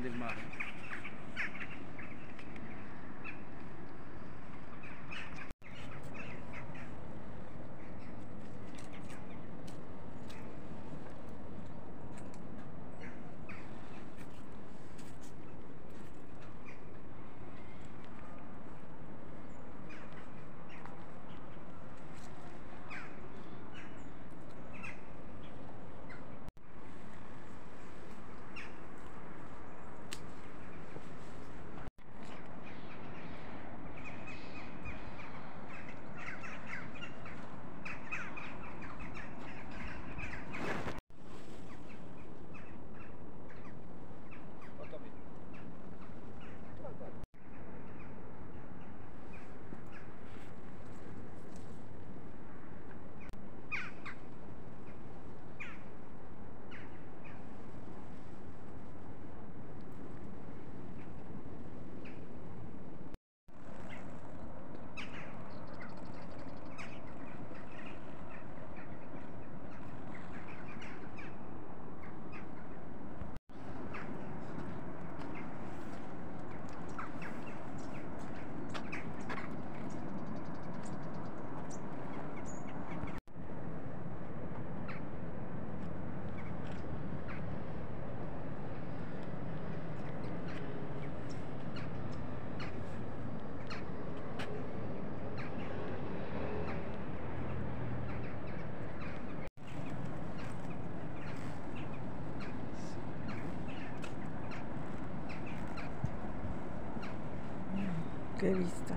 prende il mare. Qué vista.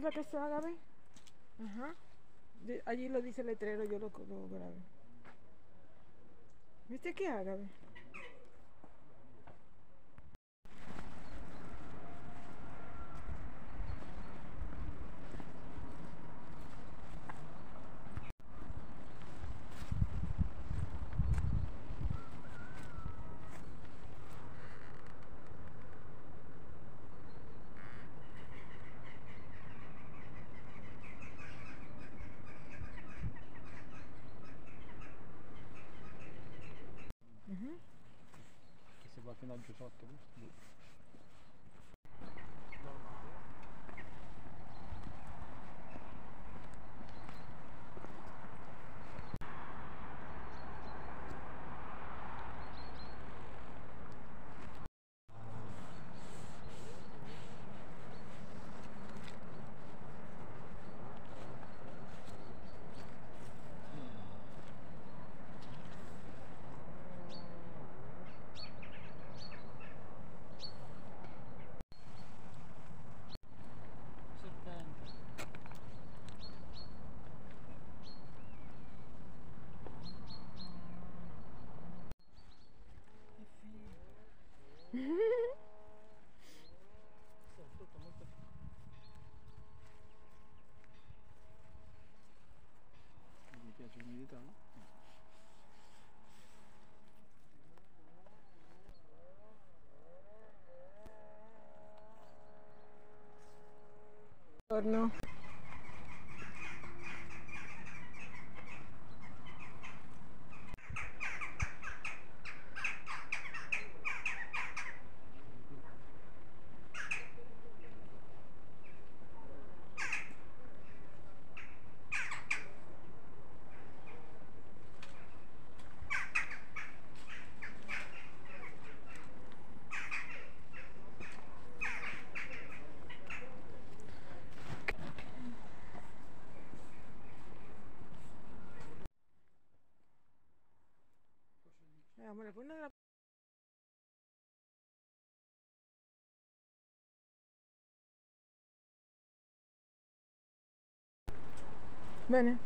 Guarda que se haga, ve. Ajá. De- allí lo dice el letrero, yo lo, lo grabé. ¿Viste qué haga, ondan kötü atlamıştım. Buongiorno. Bene.